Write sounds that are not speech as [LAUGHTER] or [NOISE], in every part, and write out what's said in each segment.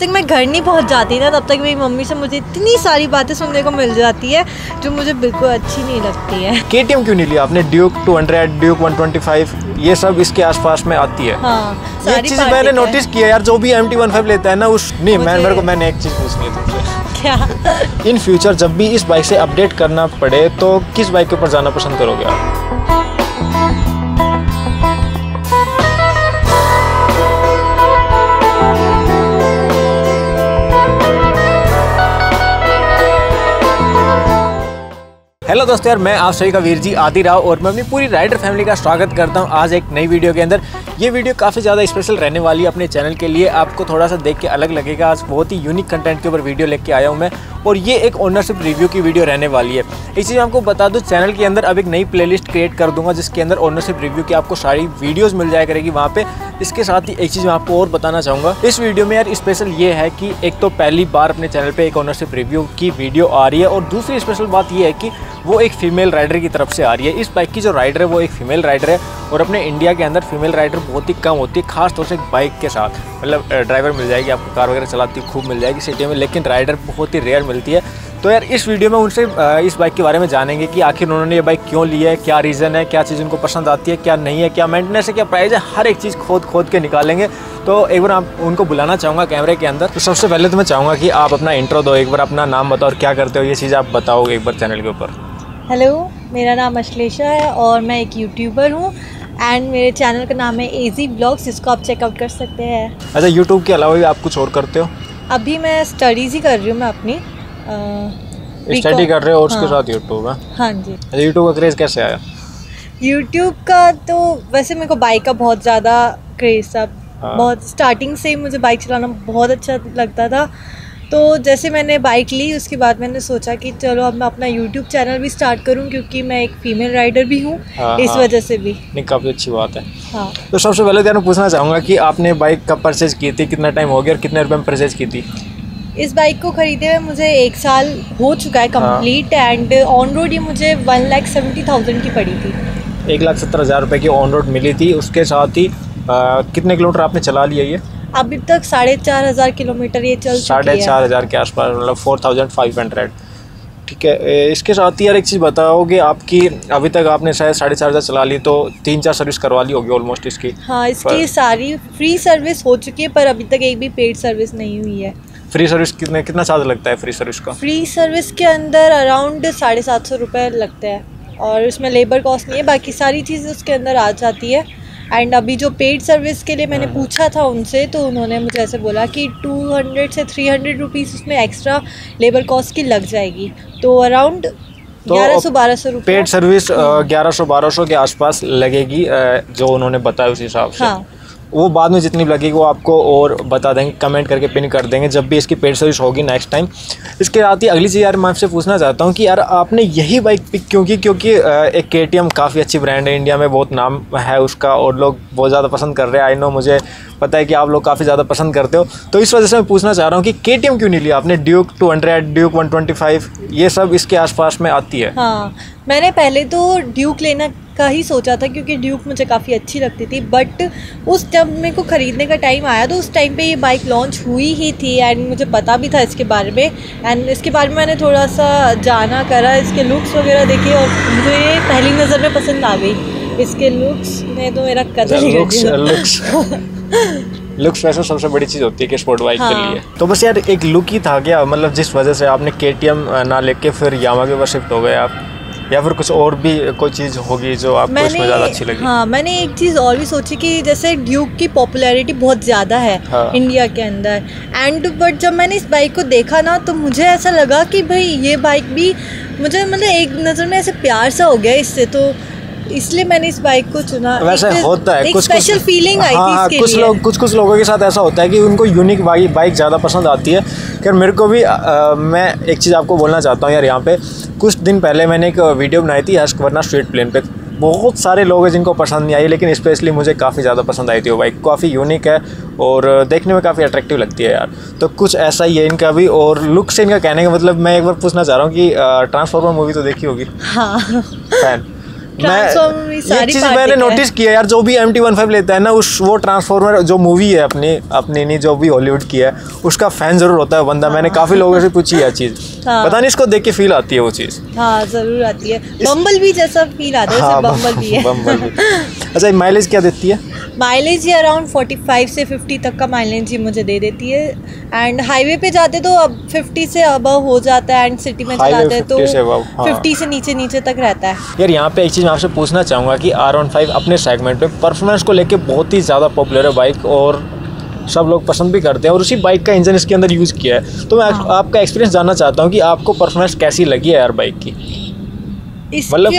तक मैं घर नहीं पहुँच जाती ना तब तक मेरी मम्मी से मुझे इतनी सारी बातें सुनने को मिल जाती है जो मुझे बिल्कुल अच्छी नहीं लगती है। केटीएम क्यों नहीं लिया आपने? ड्यूक 200 ड्यूक 125 ये सब इसके आसपास में आती है। हाँ ये चीज़ मैंने नोटिस किया यार जो भी एम टी लेता है ना उस नहीं मैं मेरे को मैंने एक चीज़ पूछनी है तुमसे। क्या? इन फ्यूचर जब भी इस बाइक से अपडेट करना पड़े तो किस बाइक के ऊपर जाना पसंद करोगे आप? हेलो दोस्तों यार, मैं आप सभी का वीर जी आदि राव और मैं अपनी पूरी राइडर फैमिली का स्वागत करता हूँ आज एक नई वीडियो के अंदर। ये वीडियो काफ़ी ज़्यादा स्पेशल रहने वाली है अपने चैनल के लिए। आपको थोड़ा सा देख के अलग लगेगा। आज बहुत ही यूनिक कंटेंट के ऊपर वीडियो लेके आया हूँ मैं और ये एक ओनरशिप रिव्यू की वीडियो रहने वाली है। इस चीज़ आपको बता दूँ चैनल के अंदर अब एक नई प्लेलिस्ट क्रिएट कर दूँगा, जिसके अंदर ओनरशिप रिव्यू की आपको सारी वीडियोज़ मिल जाया करेगी वहाँ पे। इसके साथ ही एक चीज़ मैं आपको और बताना चाहूँगा। इस वीडियो में यार स्पेशल ये है कि एक तो पहली बार अपने चैनल पे एक ओनरशिप रिव्यू की वीडियो आ रही है और दूसरी स्पेशल बात ये है कि वो एक फीमेल राइडर की तरफ़ से आ रही है। इस बाइक की जो राइडर है, वो एक फीमेल राइडर है और अपने इंडिया के अंदर फीमेल राइडर बहुत ही कम होती है, खासतौर से बाइक के साथ। मतलब ड्राइवर मिल जाएगी, आपको कार वगैरह चलाती खूब मिल जाएगी सिटी में, लेकिन राइडर बहुत ही रेयर मिलती है। तो यार, इस वीडियो में उनसे इस बाइक के बारे में जानेंगे कि आखिर उन्होंने ये बाइक क्यों ली है, क्या रीज़न है, क्या चीज़ उनको पसंद आती है, क्या नहीं है, क्या मेंटेनेंस है, क्या प्राइस है, हर एक चीज़ खोद खोद के निकालेंगे। तो एक बार आप, उनको बुलाना चाहूँगा कैमरे के अंदर। तो सबसे पहले तो मैं चाहूँगा कि आप अपना इंट्रो दो, एक बार अपना नाम बताओ और क्या करते हो, ये चीज़ आप बताओ एक बार चैनल के ऊपर। हेलो मेरा नाम अश्लेषा है और मैं एक यूट्यूबर हूँ एंड मेरे चैनल का नाम है एजी ब्लॉग्स जिसको आप चेकआउट कर सकते हैं। अच्छा यूट्यूब के अलावा भी आप कुछ और करते हो? अभी मैं स्टडीज़ ही कर रही हूँ मैं अपनी स्टडी कर रहे हो और उसके हाँ। साथ यूट्यूब है? हाँ जी। अच्छा यूट्यूब का क्रेज़ कैसे आया? यूट्यूब का तो वैसे मेरे को बाइक का बहुत ज़्यादा क्रेज़ था। हाँ। बहुत स्टार्टिंग से ही मुझे बाइक चलाना बहुत अच्छा लगता था। तो जैसे मैंने बाइक ली उसके बाद मैंने सोचा कि चलो अब मैं अपना यूट्यूब चैनल भी स्टार्ट करूँ क्योंकि मैं एक फीमेल राइडर भी हूँ हाँ, इस हाँ। वजह से भी। नहीं काफ़ी अच्छी बात है। हाँ। तो सबसे पहले तो मैं पूछना चाहूँगा कि आपने बाइक कब परचेज की थी कितना टाइम हो गया और कितने रुपए में परचेज की थी? इस बाइक को ख़रीदे हुए मुझे एक साल हो चुका है कंप्लीट एंड ऑन रोड ये मुझे वन लाख सेवेंटी थाउज़ेंड की पड़ी थी। एक लाख सत्तर हज़ार रुपये की ऑन रोड मिली थी। उसके साथ ही कितने किलोमीटर आपने चला लिया ये? अभी तक साढ़े चार हज़ार किलोमीटर ये चल साढ़े चार हज़ार के आसपास मतलब फोर थाउज़ेंड फाइव हंड्रेड ठीक है इसके साथ ही यार एक चीज़ बताओगे आपकी अभी तक आपने शायद साढ़े चार हज़ार चला ली तो तीन चार सर्विस करवा ली होगी ऑलमोस्ट इसकी। हाँ इसकी पर- सारी फ्री सर्विस हो चुकी है पर अभी तक एक भी पेड सर्विस नहीं हुई है। फ्री सर्विस कितने कितना चार्ज लगता है फ्री सर्विस का? फ्री सर्विस के अंदर अराउंड साढ़े सात सौ रुपये लगता है और उसमें लेबर कॉस्ट नहीं है बाकी सारी चीज़ उसके अंदर आ जाती है। एंड अभी जो पेड सर्विस के लिए मैंने हम्म। पूछा था उनसे तो उन्होंने मुझे ऐसे बोला कि टू हंड्रेड से थ्री हंड्रेड रुपीज़ उसमें एक्स्ट्रा लेबर कॉस्ट की लग जाएगी। तो अराउंड तो ग्यारह सौ बारह सौ पेड सर्विस ग्यारह सौ बारह सौ के आसपास लगेगी जो उन्होंने बताया उस हिसाब से। हाँ। वो बाद में जितनी लगेगी वो आपको और बता देंगे कमेंट करके पिन कर देंगे, जब भी इसकी पेड सर्विस होगी नेक्स्ट टाइम इसके साथ ही अगली चीज़ यार मैं आपसे पूछना चाहता हूँ कि यार आपने यही बाइक पिक क्यों की? क्योंकि एक के काफ़ी अच्छी ब्रांड है इंडिया में, बहुत नाम है उसका और लोग बहुत ज़्यादा पसंद कर रहे हैं। आई नो मुझे पता है कि आप लोग काफ़ी ज़्यादा पसंद करते हो। तो इस वजह से मैं पूछना चाह रहा हूँ कि के क्यों नहीं लिया आपने? Duke two hundred Duke one ये सब इसके आसपास में आती है। हाँ मैंने पहले तो ड्यूक लेना का ही सोचा था क्योंकि ड्यूक मुझे काफ़ी अच्छी लगती थी बट उस जब मेरे को ख़रीदने का टाइम आया तो उस टाइम पे ये बाइक लॉन्च हुई ही थी एंड मुझे पता भी था इसके बारे में एंड इसके बारे में मैंने थोड़ा सा जाना करा इसके लुक्स वगैरह देखे और मुझे ये पहली नज़र में पसंद आ गई इसके लुक्स ने तो मेरा कदर लुक्स लुक्स [LAUGHS] वैसे सबसे बड़ी चीज़ होती है कि स्पोर्ट बाइक हाँ। के। लिए तो बस यार एक लुक ही था क्या मतलब जिस वजह से आपने के ना लेके फिर यामा के ऊपर शिफ्ट हो गए आप या फिर कुछ और भी कोई चीज़ होगी जो आपको इसमें ज़्यादा अच्छी लगी हाँ मैंने एक चीज़ और भी सोची कि जैसे ड्यूक की पॉपुलैरिटी बहुत ज़्यादा है हाँ। इंडिया के अंदर एंड बट जब मैंने इस बाइक को देखा ना तो मुझे ऐसा लगा कि भाई ये बाइक भी मुझे मतलब एक नज़र में ऐसे प्यार सा हो गया इससे तो इसलिए मैंने इस बाइक को चुना। वैसे होता है कुछ स्पेशल फीलिंग आई हाँ, थी हाँ, इसके कुछ लोग कुछ कुछ लोगों के साथ ऐसा होता है कि उनको यूनिक बाइक बाइक ज़्यादा पसंद आती है। खैर मेरे को भी अ, मैं एक चीज़ आपको बोलना चाहता हूँ यार यहाँ पे। कुछ दिन पहले मैंने एक वीडियो बनाई थी हस्क वरना स्ट्रीट प्लेन पे। बहुत सारे लोग हैं जिनको पसंद नहीं आई लेकिन स्पेशली मुझे काफ़ी ज़्यादा पसंद आई थी वो बाइक काफ़ी यूनिक है और देखने में काफ़ी अट्रैक्टिव लगती है यार। तो कुछ ऐसा ही है इनका भी और लुक से इनका कहने का मतलब मैं एक बार पूछना चाह रहा हूँ कि ट्रांसफॉर्मर मूवी तो देखी होगी। हाँ। फ़ैन ट्रांसफॉर्मर ये चीज़ मैंने नोटिस किया यार जो भी एम टी वन फाइव लेता है ना उस वो ट्रांसफॉर्मर जो मूवी है अपनी अपनी नहीं जो भी हॉलीवुड की है उसका फ़ैन ज़रूर होता है बंदा। मैंने काफ़ी लोगों से पूछी है चीज़। हाँ। पता नहीं इसको देख के फील आती है वो चीज़। हाँ ज़रूर आती है। बम्बल भी जैसा फील आता है हाँ, बम्बल भी है। बम्बल भी [LAUGHS] अच्छा माइलेज क्या देती है? माइलेज ये अराउंड 45 से 50 तक का माइलेज ये मुझे दे देती है। एंड हाईवे पे जाते तो अब 50 से अबव हो जाता है एंड सिटी में चलाते हैं तो से हाँ। 50 से नीचे नीचे तक रहता है। यार यहाँ पे एक चीज़ मैं आपसे पूछना चाहूँगा कि आर वन फाइव अपने सेगमेंट में परफॉर्मेंस को लेके बहुत ही ज़्यादा पॉपुलर है बाइक और सब लोग पसंद भी करते हैं और उसी बाइक का इंजन इसके अंदर यूज़ किया है। तो मैं हाँ। आपका एक्सपीरियंस जानना चाहता हूँ कि आपको परफॉर्मेंस कैसी लगी है यार बाइक की? मतलब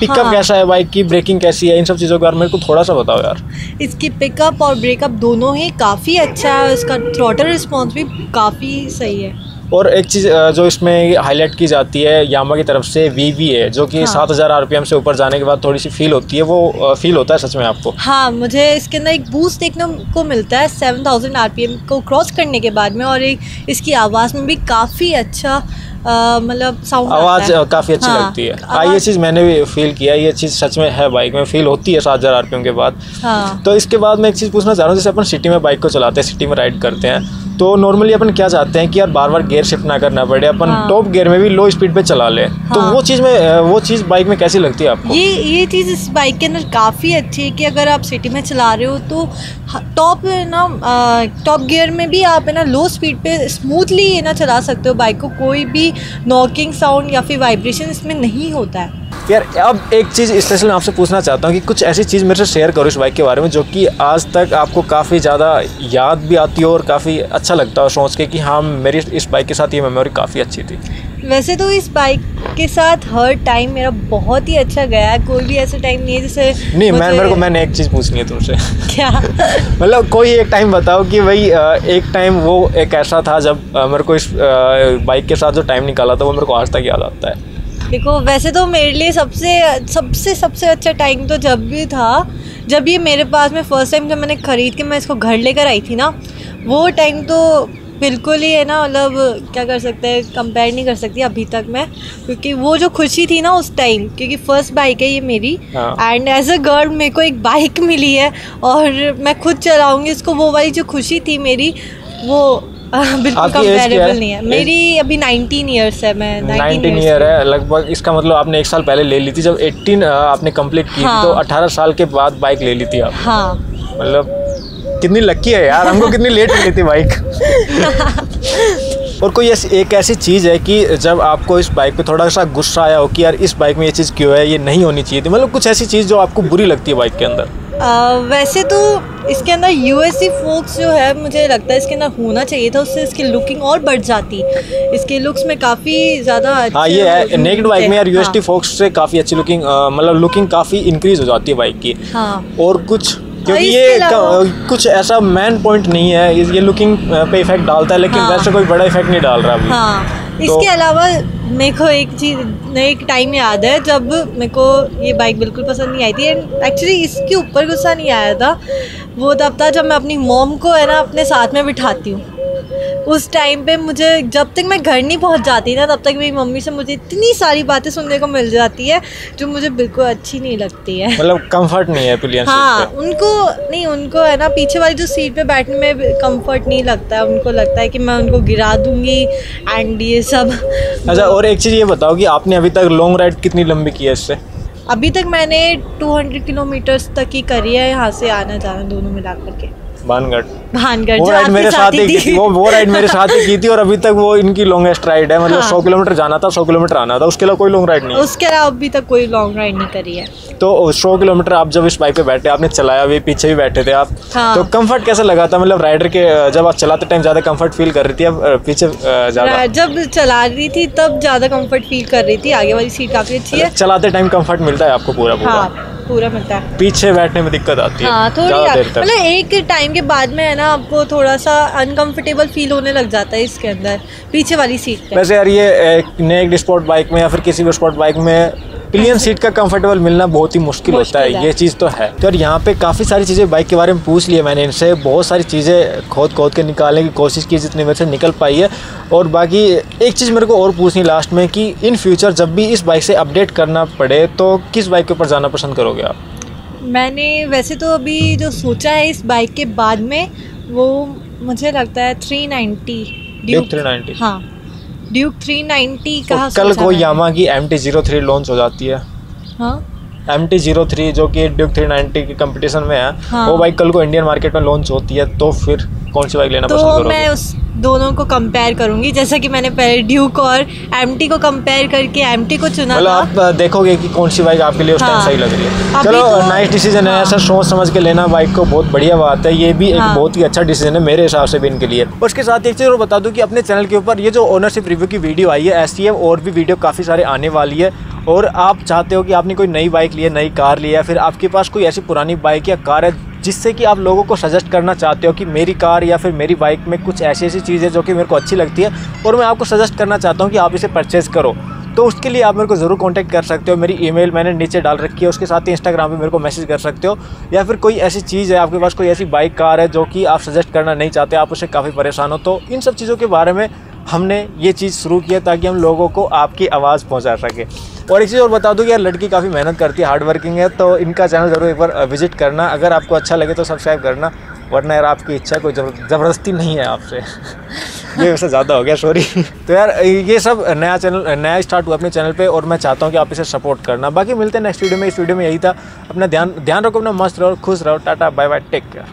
पिकअप हाँ, कैसा है बाइक की ब्रेकिंग कैसी है इन सब चीज़ों के बारे में को थोड़ा सा बताओ यार। इसकी पिकअप और ब्रेकअप दोनों ही काफ़ी अच्छा है उसका थ्रॉटल रिस्पॉन्स भी काफ़ी सही है। और एक चीज़ जो इसमें हाईलाइट की जाती है यामा की तरफ़ से वी वी है जो कि हाँ। सात हज़ार आर से ऊपर जाने के बाद थोड़ी सी फील होती है वो फील होता है सच में आपको? हाँ मुझे इसके अंदर एक बूस्ट देखने को मिलता है सेवन थाउज़ेंड आर को क्रॉस करने के बाद में और एक इसकी आवाज़ में भी काफ़ी अच्छा मतलब साउंड आवाज़ काफ़ी अच्छी हाँ, लगती है। हाँ ये चीज़ मैंने भी फील किया ये चीज़ सच में है बाइक में फील होती है सात हज़ार आर के बाद। हाँ। तो इसके बाद मैं एक चीज़ पूछना चाह रहा हूँ जैसे अपन सिटी में बाइक को चलाते हैं सिटी में राइड करते हैं तो नॉर्मली अपन क्या चाहते हैं कि यार बार बार गियर शिफ्ट ना करना पड़े अपन हाँ। टॉप गियर में भी लो स्पीड पे चला लें तो हाँ। वो चीज़ में वो चीज़ बाइक में कैसी लगती है आपको ये ये चीज़ इस बाइक के अंदर काफ़ी अच्छी है कि अगर आप सिटी में चला रहे हो तो टॉप ना टॉप गियर में भी आप है ना लो स्पीड पे स्मूथली है ना चला सकते हो बाइक को कोई भी नॉकिंग साउंड या फिर वाइब्रेशन इसमें नहीं होता है यार अब एक चीज़ स्पेशल मैं आपसे पूछना चाहता हूँ कि कुछ ऐसी चीज़ मेरे से शेयर करो इस बाइक के बारे में जो कि आज तक आपको काफ़ी ज़्यादा याद भी आती हो और काफ़ी अच्छा लगता हो सोच के कि हाँ मेरी इस बाइक के साथ ये मेमोरी काफ़ी अच्छी थी। वैसे तो इस बाइक के साथ हर टाइम मेरा बहुत ही अच्छा गया है। कोई भी ऐसा टाइम नहीं है जैसे नहीं मैं मेरे को मैंने एक चीज़ पूछनी है तुमसे। क्या? [LAUGHS] मतलब कोई एक टाइम बताओ कि भाई एक टाइम वो एक ऐसा था जब मेरे को इस बाइक के साथ जो टाइम निकाला था वो मेरे को आज तक याद आता है। देखो वैसे तो मेरे लिए सबसे सबसे सबसे अच्छा टाइम तो जब भी था जब ये मेरे पास में फ़र्स्ट टाइम जब मैंने ख़रीद के मैं इसको घर लेकर आई थी ना वो टाइम तो बिल्कुल ही है ना मतलब क्या कर सकते हैं कंपेयर नहीं कर सकती अभी तक मैं क्योंकि वो जो खुशी थी ना उस टाइम क्योंकि फ़र्स्ट बाइक है ये मेरी। एंड एज अ गर्ल मेरे को एक बाइक [LAUGHS] मिली है और मैं खुद चलाऊँगी इसको वो वाली जो खुशी थी मेरी वो [LAUGHS] बिल्कुल? कंपेरेबल नहीं है मेरी अभी 19 ईयर्स है मैं 19 ईयर की। है लगभग इसका मतलब आपने एक साल पहले ले ली थी जब एट्टीन आपने कंप्लीट की हाँ। तो अठारह साल के बाद बाइक ले ली थी आप हाँ मतलब कितनी लक्की है यार हमको कितनी लेट मिली थी बाइक [LAUGHS] और कोई ऐसी एक ऐसी चीज़ है कि जब आपको इस बाइक पे थोड़ा सा गुस्सा आया हो कि यार इस बाइक में ये चीज़ क्यों है ये नहीं होनी चाहिए थी मतलब कुछ ऐसी चीज़ जो आपको बुरी लगती है बाइक के अंदर वैसे तो इसके अंदर यू एस सी फोक्स जो है मुझे लगता है इसके अंदर होना चाहिए था उससे इसकी लुकिंग और बढ़ जाती। इसके लुक्स में काफ़ी ज़्यादा हाँ ये है नेक्ड बाइक में यार यू एस टी फोक्स से काफ़ी अच्छी लुकिंग मतलब लुकिंग काफ़ी इंक्रीज हो जाती है बाइक की। हाँ। और कुछ क्योंकि ये कुछ ऐसा मेन पॉइंट नहीं है ये- लुकिंग पे इफ़ेक्ट डालता है लेकिन हाँ। वैसे कोई बड़ा इफ़ेक्ट नहीं डाल रहा अभी हाँ तो- इसके अलावा मेरे को एक चीज़ एक टाइम याद है जब मेरे को ये बाइक बिल्कुल पसंद नहीं आई थी एंड एक्चुअली इसके ऊपर गुस्सा नहीं आया था वो तब था जब मैं अपनी मॉम को है ना अपने साथ में बिठाती हूँ उस टाइम पे मुझे जब तक मैं घर नहीं पहुँच जाती ना तब तक मेरी मम्मी से मुझे इतनी सारी बातें सुनने को मिल जाती है जो मुझे बिल्कुल अच्छी नहीं लगती है। मतलब कंफर्ट नहीं है पिलियन हाँ पे उनको नहीं उनको है ना पीछे वाली जो सीट पे बैठने में कंफर्ट नहीं लगता है उनको लगता है कि मैं उनको गिरा दूँगी एंड ये सब। अच्छा और एक चीज़ ये बताओ कि आपने अभी तक लॉन्ग राइड कितनी लंबी की है इससे? अभी तक मैंने 200 किलोमीटर्स तक ही करी है यहाँ से आना जाना दोनों मिला करके भानगढ़। भानगढ़ वो राइड मेरे साथ ही की वो वो राइड मेरे साथ ही की थी और अभी तक वो इनकी लॉन्गेस्ट राइड है मतलब हाँ। सौ किलोमीटर जाना था सौ किलोमीटर आना था उसके अलावा कोई लॉन्ग राइड नहीं उसके अलावा अभी तक कोई लॉन्ग राइड नहीं करी है। तो सौ किलोमीटर आप जब इस बाइक पे बैठे आपने चलाया भी पीछे भी बैठे थे आप हाँ। तो कंफर्ट कैसा लगा था? मतलब राइडर के जब आप चलाते टाइम ज़्यादा कंफर्ट फील कर रही थी अब पीछे ज़्यादा? जब चला रही थी तब ज़्यादा कंफर्ट फील कर रही थी आगे वाली सीट काफ़ी अच्छी है। चलाते टाइम कंफर्ट मिलता है आपको पूरा पूरा? हाँ पूरा मिलता है। पीछे बैठने में दिक्कत आती है हाँ थोड़ी देर तक। मतलब एक टाइम के बाद में है ना आपको थोड़ा सा अनकंफर्टेबल फील होने लग जाता है इसके अंदर पीछे वाली सीट पे। वैसे यार ये नेक्ड स्पोर्ट बाइक में या फिर किसी भी स्पोर्ट बाइक में पिलियन सीट का कंफर्टेबल मिलना बहुत ही मुश्किल होता है। ये चीज़ तो है। तो यहाँ पे काफ़ी सारी चीज़ें बाइक के बारे में पूछ लिया मैंने इनसे बहुत सारी चीज़ें खोद खोद के निकालने की कोशिश की जितनी मेरे से निकल पाई है। और बाकी एक चीज़ मेरे को और पूछनी लास्ट में कि इन फ्यूचर जब भी इस बाइक से अपडेट करना पड़े तो किस बाइक के ऊपर जाना पसंद करोगे आप? मैंने वैसे तो अभी जो सोचा है इस बाइक के बाद में वो मुझे लगता है three ninety Duke three ninety हाँ। ड्यूक थ्री नाइन्टी कहा कल को यामा की M T zero three launch हो जाती है। हाँ? एम टी ज़ीरो थ्री जो कि ड्यूक थ्री नाइन्टी के कंपटीशन में है हाँ। वो बाइक कल को इंडियन मार्केट में लॉन्च होती है तो फिर कौन सी बाइक लेना पसंद तो करोगे मैं उस दोनों को कंपेयर करूँगी जैसा कि मैंने पहले ड्यूक और एमटी को कंपेयर करके एम को चुना मतलब था आप देखोगे कि कौन सी बाइक आपके लिए उस टाइम हाँ। सही लग रही है चलो तो- नाइस डिसीज़न है हाँ। ऐसा सोच समझ के लेना बाइक को बहुत बढ़िया बात है ये भी एक हाँ। बहुत ही अच्छा डिसीज़न है मेरे हिसाब से भी इनके लिए उसके साथ एक चीज़ और बता दूँ कि अपने चैनल के ऊपर ये जो ओनरशिप रिव्यू की वीडियो आई है ऐसी है और भी वीडियो काफ़ी सारे आने वाली है और आप चाहते हो कि आपने कोई नई बाइक ली है नई कार ली है फिर आपके पास कोई ऐसी पुरानी बाइक या कार है जिससे कि आप लोगों को सजेस्ट करना चाहते हो कि मेरी कार या फिर मेरी बाइक में कुछ ऐसी ऐसी चीज़ जो कि मेरे को अच्छी लगती है और मैं आपको सजेस्ट करना चाहता हूँ कि आप इसे परचेज़ करो। तो उसके लिए आप मेरे को ज़रूर कांटेक्ट कर सकते हो। मेरी ईमेल मैंने नीचे डाल रखी है, उसके साथ ही इंस्टाग्राम पे मेरे को मैसेज कर सकते हो। या फिर कोई ऐसी चीज़ है, आपके पास कोई ऐसी बाइक कार है जो कि आप सजेस्ट करना नहीं चाहते, आप उससे काफ़ी परेशान हो तो इन सब चीज़ों के बारे में हमने ये चीज़ शुरू किया ताकि हम लोगों को आपकी आवाज़ पहुँचा सके। और एक चीज़ और बता दूँ कि यार, लड़की काफ़ी मेहनत करती है हार्ड वर्किंग है तो इनका चैनल ज़रूर एक बार विज़िट करना। अगर आपको अच्छा लगे तो सब्सक्राइब करना, वरना यार आपकी इच्छा कोई ज़बरदस्ती नहीं है आपसे। [LAUGHS] ये वैसे ज़्यादा हो गया सॉरी [LAUGHS] तो यार, ये सब नया चैनल नया स्टार्ट हुआ अपने चैनल पे, और मैं चाहता हूँ कि आप इसे सपोर्ट करना। बाकी मिलते हैं नेक्स्ट वीडियो में, इस वीडियो में यही था। अपना ध्यान ध्यान रखो, अपना मस्त रहो, खुश रहो, tata bye bye take care